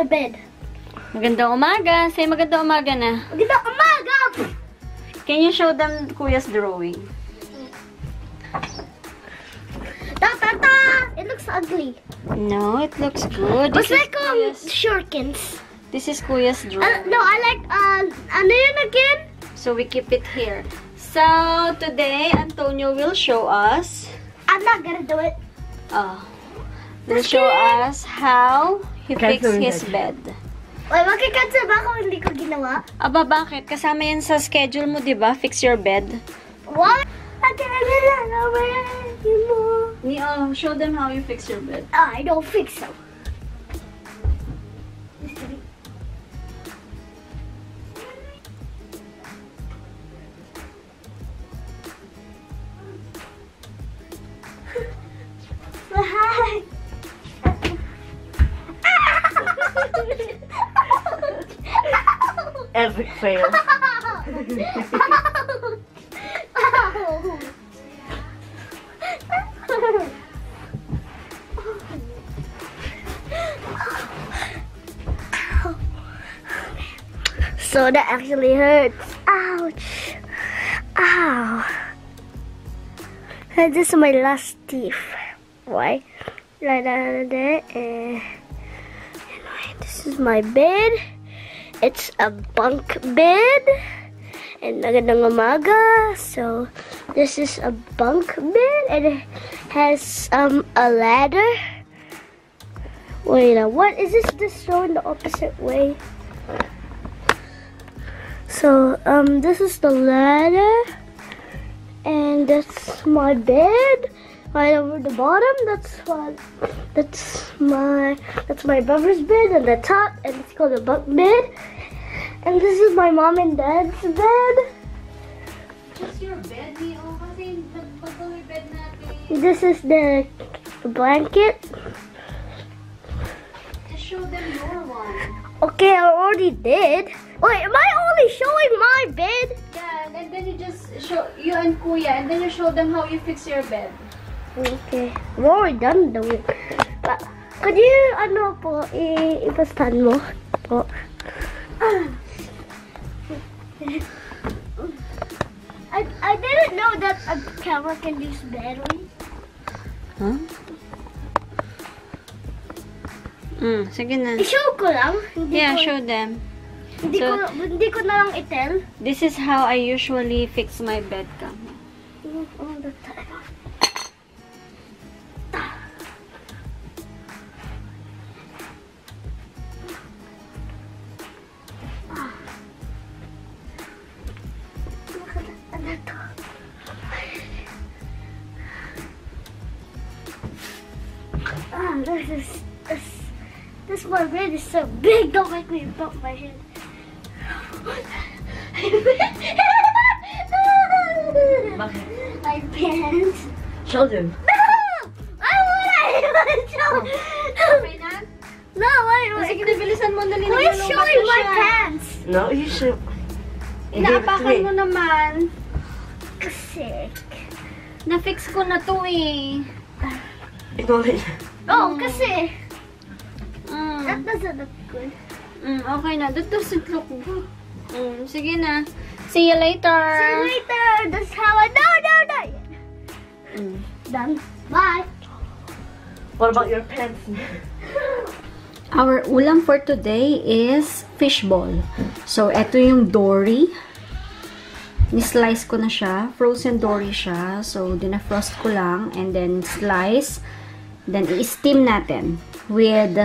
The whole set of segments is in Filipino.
the bed. Magandang umaga. Say magandang umaga na. Magandang umaga! Can you show them Kuya's drawing? Ta ta ta! It looks ugly. No, it looks good. It's This is like um shurikens. this is Kuya's Uh, drawing. no, I like uh ano yun again? So we keep it here. So today, Antonio will show us. I'm not gonna do it. Oh. Uh, will show us how he fix Cancel his bed. Wait, magkikancel ba kung hindi ko ginawa? Aba, bakit? Kasama yan sa schedule mo, di ba? Fix your bed. What? I can't you know. Neo, show them how you fix your bed. I don't think so. Epic fail. So that actually hurts. Ouch. Ow. And this is my last teeth. Why? That. that, eh. Anyway, this is my bed. It's a bunk bed. And magandang umaga. So this is a bunk bed and it has um a ladder. Wait, uh, what is this? This going the opposite way. So, um, this is the ladder, and that's my bed. Right over the bottom, that's what, that's my, that's my brother's bed, and the top, and it's called a bunk bed. And this is my mom and dad's bed. Just your bed, Neo. Kasi bed natin. This is the blanket. Just show them your one. Okay, I already did. Wait, am I only showing my bed? Yeah, and then you just show, you and Kuya, and then you show them how you fix your bed. Okay. We're already done doing. But, could you, ano po, i ipastan mo po? I, I didn't know that a camera can use battery. Huh? Mm, sige na. I-show ko lang. Hindi Yeah, ko, show them. Hindi So- ko, hindi ko na lang itel. This is how I usually fix my bed cam. All the time. This is this this my bed is so big. Don't make me bump my head. My pants. Them. No! I want to show. Okay na? No, wait, Oh, wait. sige na, bilisan mo. Dali Who na is lumabas showing my siya. pants? No, you should. Inaapakan me. mo naman. Kasi. Na-fix ko na to eh. Acknowledge. Oh, kasi. That Mm. doesn't look good. Mm, okay na. That doesn't look good. Mm, sige na. See you later. See you later. That's how I. No, no, no. Mm. Done. Bye. What about your pants? Our ulam for today is fishball. So, eto yung dory. Ni-slice ko na siya. Frozen dory siya. So, dinafrost ko lang. And then, slice. Then, i-steam natin with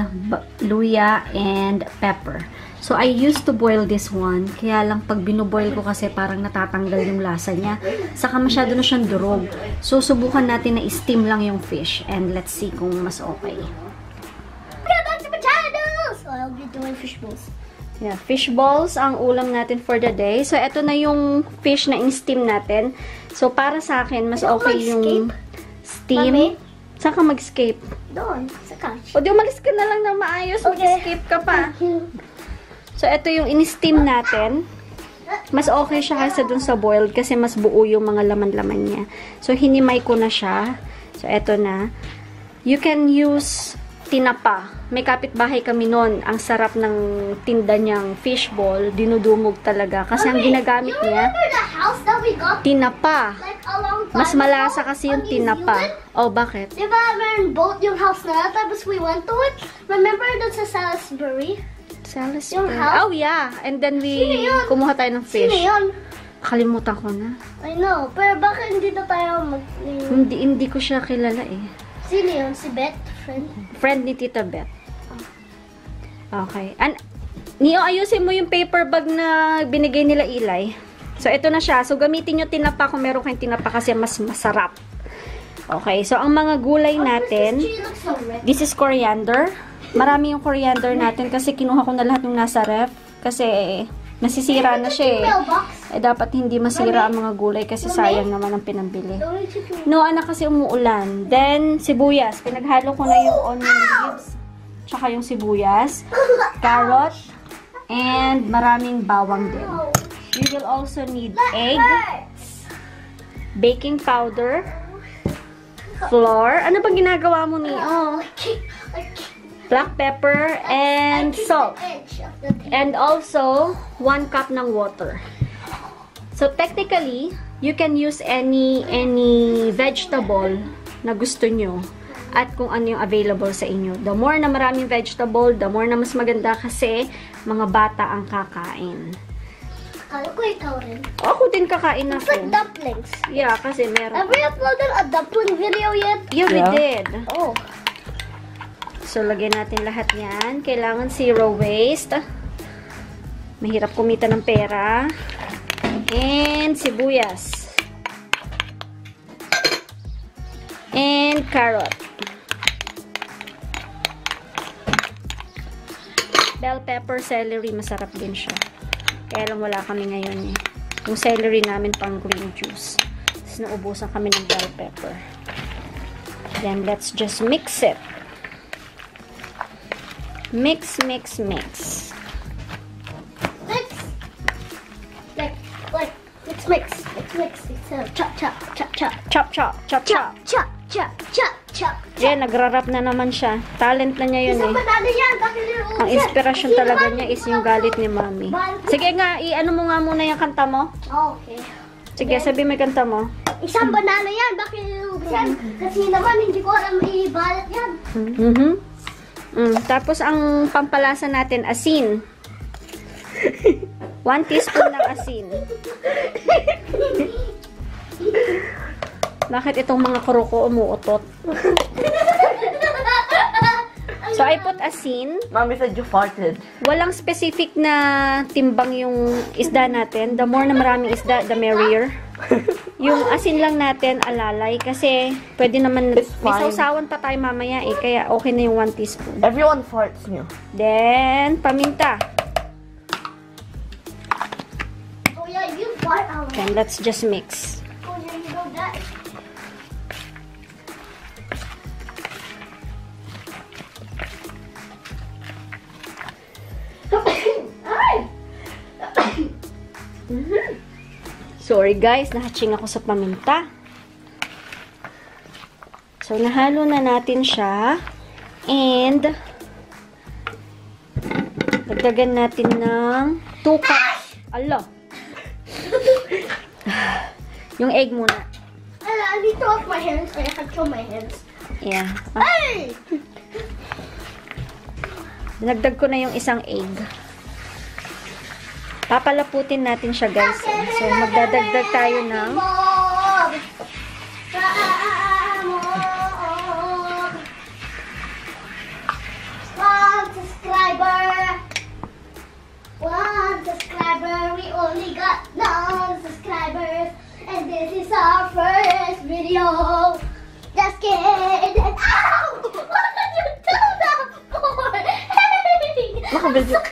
luya and pepper. So, I used to boil this one. Kaya lang, pag binuboil ko kasi parang natatanggal yung lasa niya. Saka masyado na siyang durog. So, subukan natin na i-steam lang yung fish. And let's see kung mas okay. Yeah, that's potatoes. So I'll be doing fish balls. Yeah, fish balls ang ulam natin for the day. So, ito na yung fish na in-steam natin. So, para sa akin, mas Ano okay yung steam. Saan ka mag-escape? Doon, sa couch. O, di umalis ka na lang ng maayos. Okay. Mag-escape ka pa. So, ito yung in-steam natin. Mas okay siya kaysa dun sa boiled kasi mas buo yung mga laman-laman niya. So, hinimay ko na siya. So, ito na. You can use tinapa. May kapitbahay kami noon. Ang sarap ng tinda niyang fishball. Dinudumog talaga. Kasi ang ginagamit niya, tinapa. Mas malasa kasi yung tinapa. Oh, bakit? Di ba meron boat yung house na tapos we went to it? Remember doon sa Salisbury? Yung Salisbury. house? Oh, yeah. And then we Sino kumuha tayo ng Sino fish. yun? Kalimutan ko na. I know. Pero bakit hindi na tayo mag... Hindi, hindi ko siya kilala eh. Sino yun? Si Beth? Friend? Friend ni Tita Beth. Okay. An Nio, ayusin mo yung paper bag na binigay nila Eli. So, ito na siya. So, gamitin nyo tinapa kung meron kayong tinapa kasi mas masarap. Okay. So, ang mga gulay natin, so red. this is coriander. Marami yung coriander natin kasi kinuha ko na lahat ng nasa ref. Kasi, nasisira na siya eh. Eh, dapat hindi masira ang mga gulay kasi sayang naman ang pinambili. No, anak kasi umuulan. Then, sibuyas. Pinaghalo ko na yung onion leaves. Tsaka yung sibuyas. Carrot. And maraming bawang din. We will also need egg, baking powder, flour. Ano ba ginagawa mo ni? Oh, black pepper and salt. And also, one cup ng water. So, technically, you can use any any vegetable na gusto nyo at kung ano yung available sa inyo. The more na maraming vegetable, the more na mas maganda kasi mga bata ang kakain. Kala ko ikaw rin. Ako din kakain It's like ako. dumplings. Yeah, kasi meron. Have we uploaded a dumpling video yet? Yeah, we Yeah. did. Oh. So, lagyan natin lahat yan. Kailangan zero waste. Mahirap kumita ng pera. And sibuyas. And carrot. Bell pepper, celery, masarap din siya. Kaya lang wala kami ngayon eh. Yung celery namin pang green juice. Tapos naubusan kami ng bell pepper. Then, let's just mix it. Mix, mix, mix. Mix. Like, like, let's mix. Let's mix. It's a chop, chop, chop, chop. Chop, chop, chop, chop. Chop, chop, chop, chop, chop. Yan, nagrarap na naman siya. Talent na niya yun Isang eh. yan. Ang inspirasyon talaga niya is yung galit ni Mami. Sige nga, i-ano mo nga muna yung kanta mo. Oh, okay. Sige, sabi yung kanta mo. Isang banana yan. Bakit yan? Kasi naman, hindi ko alam ibalat yan. Mhm. Mm, tapos ang pampalasa natin, asin. One teaspoon ng asin. Bakit itong mga kuruko umuutot? So, I put asin. Mommy said you farted. Walang specific na timbang yung isda natin. The more na maraming isda, the merrier. Yung asin lang natin, alalay. Kasi, pwede naman, It's may sausawan pa tayo mamaya eh. Kaya, okay na yung 1 teaspoon. Everyone farts new. Then, paminta. Oh yeah, you fart out. Then, let's just mix. Oh you know that. Ay! Sorry guys, nahatching ako sa paminta. So, nahalo na natin siya. And, dagdagan natin ng 2 cups. Ala. Yung egg muna. I need to wash my hands. I have to my hands. Yeah. Ah, Hey! Dinagdag ko na yung isang egg. Papalaputin natin siya guys. So, magdadagdag tayo ng! One subscriber! One subscriber! We only got nine subscribers! And this is our first video! Just kidding! Ow! What did you do that for? Hey!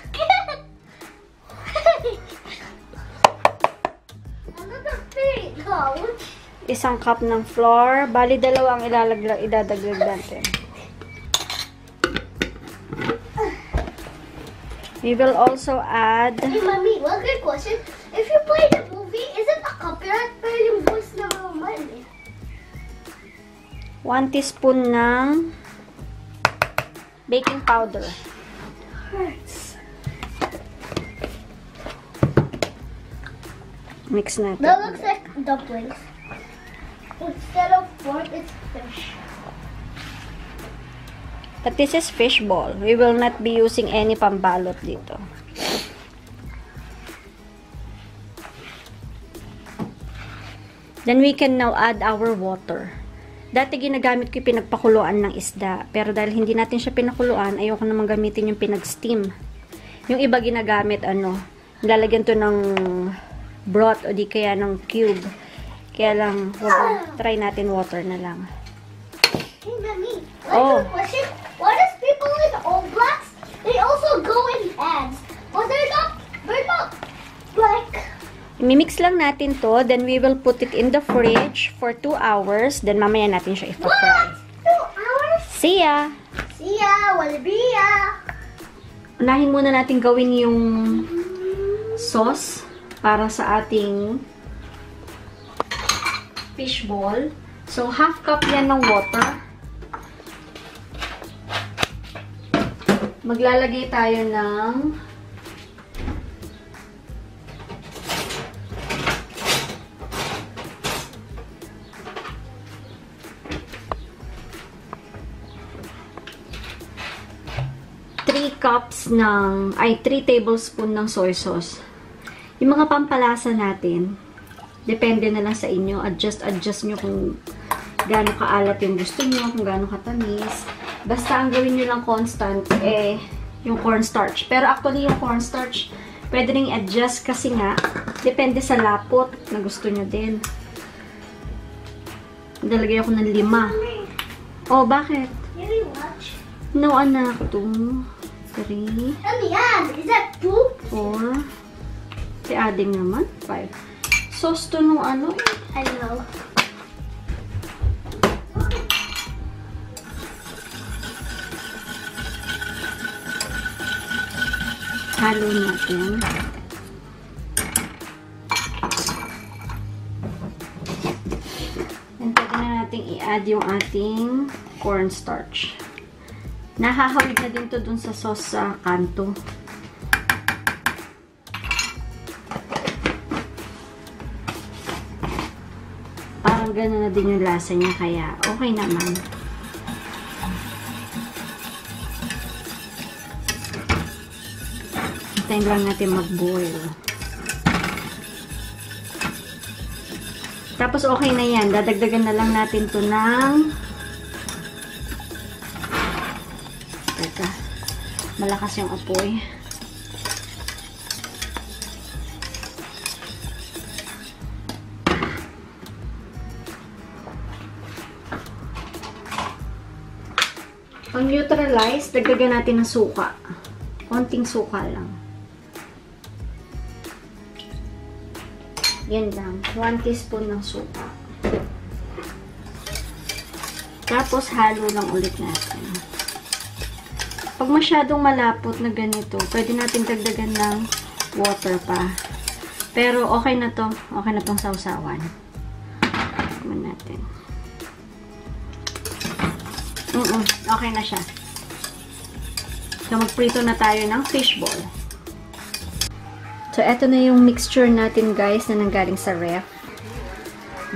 Isang cup ng flour. Bali, dalawa ang ilalaglag, idadagdag natin. We will also add Hey, mommy, one good question. If you play the movie, is it a copyright pero yung voice na naman eh? 1 teaspoon ng baking powder. Hurts. Mix natin. That looks like dumplings. Instead of pork, it's fish. But this is fish ball. We will not be using any pambalot dito. Then we can now add our water. Dati ginagamit ko yung pinagpakuluan ng isda. Pero dahil hindi natin siya pinakuluan, ayoko naman gamitin yung pinag-steam. Yung iba ginagamit, ano, lalagyan to ng broth o di kaya ng cube. Kaya lang, wag try natin water na lang. Hey, Mommy, Oh. question. Why does people in All Blacks, they also go in ads, but they're not, they're not, like, Mimix lang natin to, then we will put it in the fridge for 2 hours, then mamaya natin siya what? i-fry. Two hours? See ya! See ya, wallabiya. Unahin muna natin gawin yung sauce para sa ating fish ball. So, half cup yan ng water. Maglalagay tayo ng cups ng, ay, 3 tablespoon ng soy sauce. Yung mga pampalasa natin, depende na lang sa inyo. Adjust, adjust nyo kung gaano kaalat yung gusto nyo, kung gaano katamis. Basta ang gawin nyo lang constant, eh, yung cornstarch. Pero actually, yung cornstarch, pwede rin adjust kasi nga, depende sa lapot na gusto nyo din. Dalagay ako ng lima. Oh, bakit? No, anak. Two, three, the end, is that two? four. Si adding naman. Five. Sauce to nung ano eh. I know. Halo natin. And pwede na natin i-add yung ating cornstarch. Nahahawid na din to dun sa sauce sa kanto. Gano'n na din yung lasa niya, kaya okay naman. Hintayin lang natin mag-boil. Tapos okay na yan. Dadagdagan na lang natin to ng Teka. Malakas yung apoy. Pang neutralize, dagdagan natin ng suka. Konting suka lang. Yan lang. 1 teaspoon ng suka. Tapos, halo lang ulit natin. Pag masyadong malapot na ganito, pwede natin dagdagan ng water pa. Pero, okay na to. Okay na tong sausawan. Tignan natin. Mm, -mm okay na siya. So, magprito na tayo ng fishball. So, eto na yung mixture natin, guys, na nanggaling sa ref.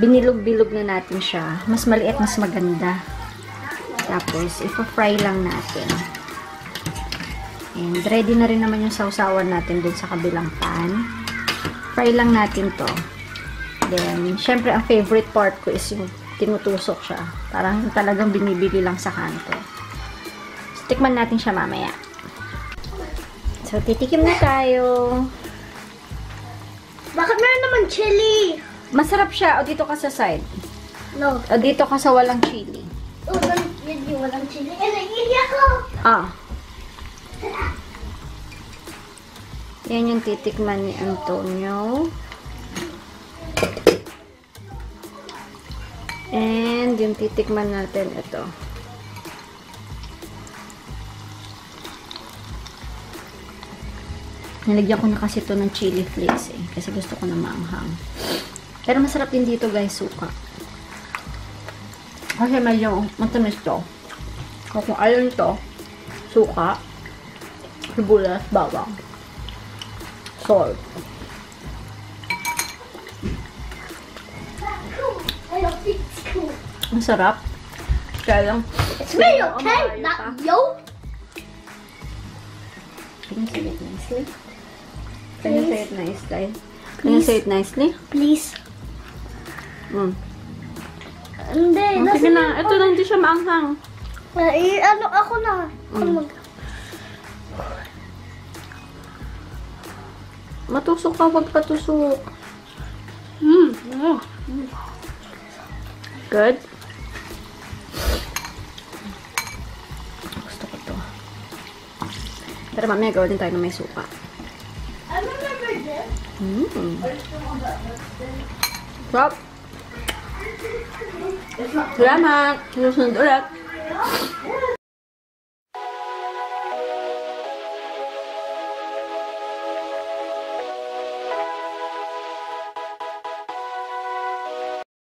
Binilog-bilog na natin siya. Mas maliit, mas maganda. Tapos, ipa-fry lang natin. And, ready na rin naman yung sausawan natin dun sa kabilang pan. Fry lang natin to. Then, syempre, ang favorite part ko is yung tinutusok siya. Parang talagang binibili lang sa kanto. So, tikman natin siya mamaya. So, titikim na tayo. Bakit meron naman chili? Masarap siya. O, dito ka sa side. No. O, dito ka sa walang chili. Oh, yun yung walang chili. Eh, naiiyak ako. Ah. Yan yung titikman ni Antonio. And yung titikman natin ito. Nalagyan ko na kasi ito ng chili flakes eh. Kasi gusto ko na maanghang. Pero masarap din dito guys, suka. Kasi medyo matamis to. So, kung ayaw nito, suka, sibuyas, bawang, salt. Cool. Ang sarap. Kaya lang, It's really okay, not yolk. Can you say it nicely? Can you say it nicely? Can you say it nicely? Please. Mm. Hindi, Oh, sige na. Ito na, hindi siya maanghang. Eh, ano, ako na. Ako mag- Matusok ka, wag patusok. Mm. Mm. Good? Pero mamaya gawa din tayo na may suka. I remember this. Mm. Sarap. Salamat. Susunod ulit.